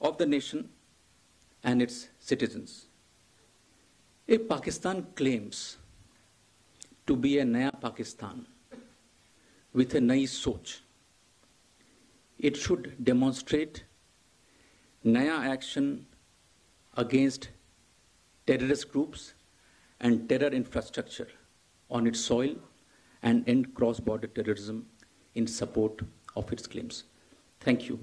of the nation and its citizens. If Pakistan claims to be a Naya Pakistan with a Nai Soch, it should demonstrate Naya action against terrorist groups and terror infrastructure on its soil and end cross border terrorism in support of its claims. Thank you.